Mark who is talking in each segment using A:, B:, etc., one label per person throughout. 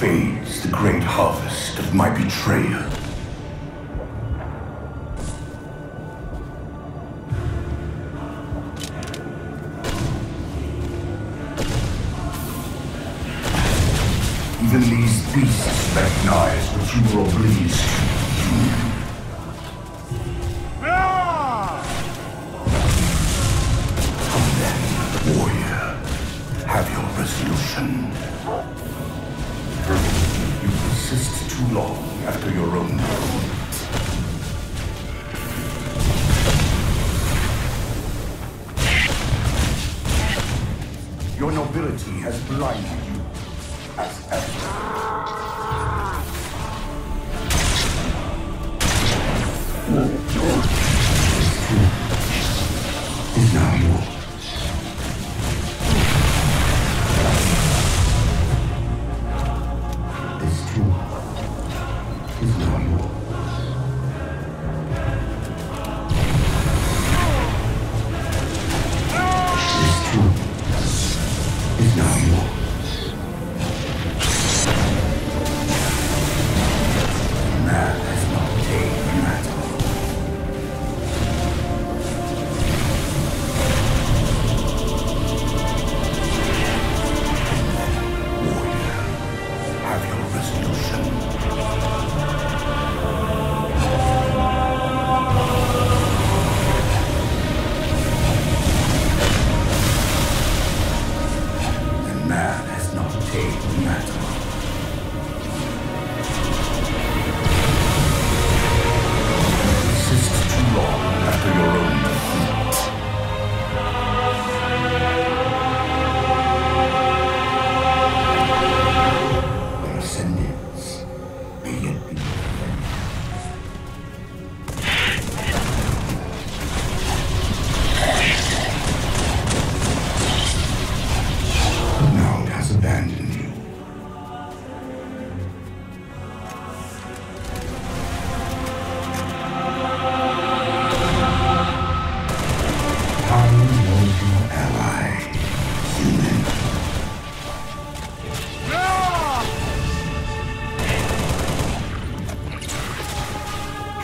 A: fades the great harvest of my betrayal. Even these beasts recognize the funeral oblivious life. Hmm.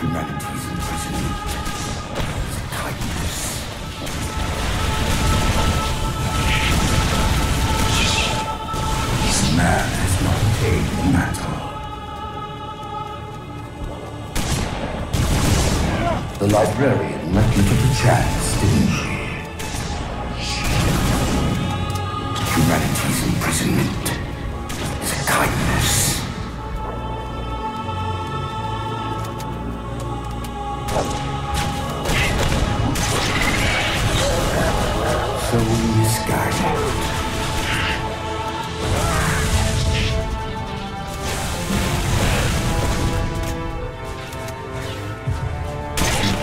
A: humanity's imprisonment. Kindness. Man has not paid the matter. The librarian left you to the chance, didn't she? Humanity's imprisonment so misguided.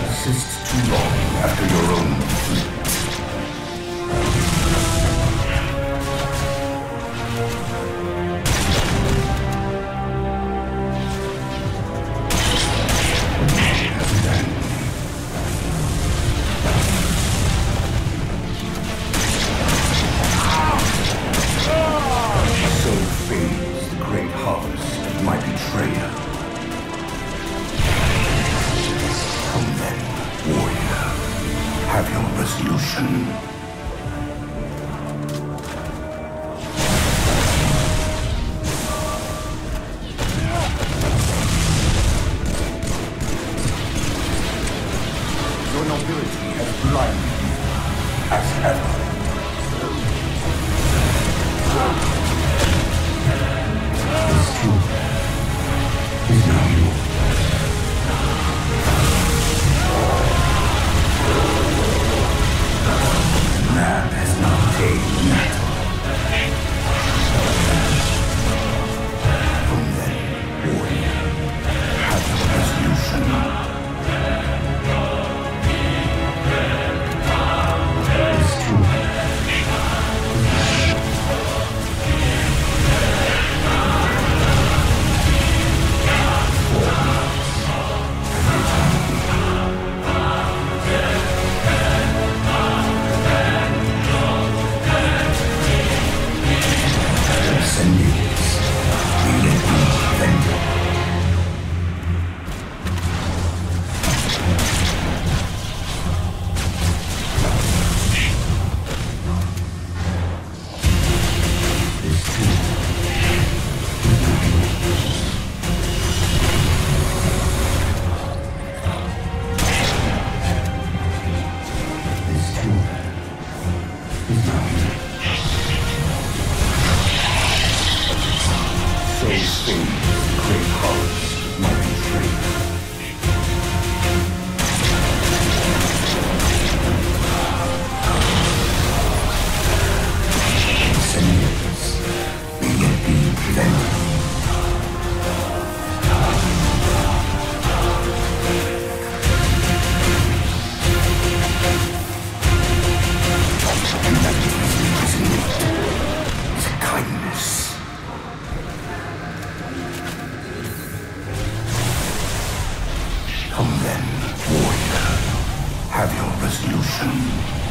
A: Persist too long. same colors. solution.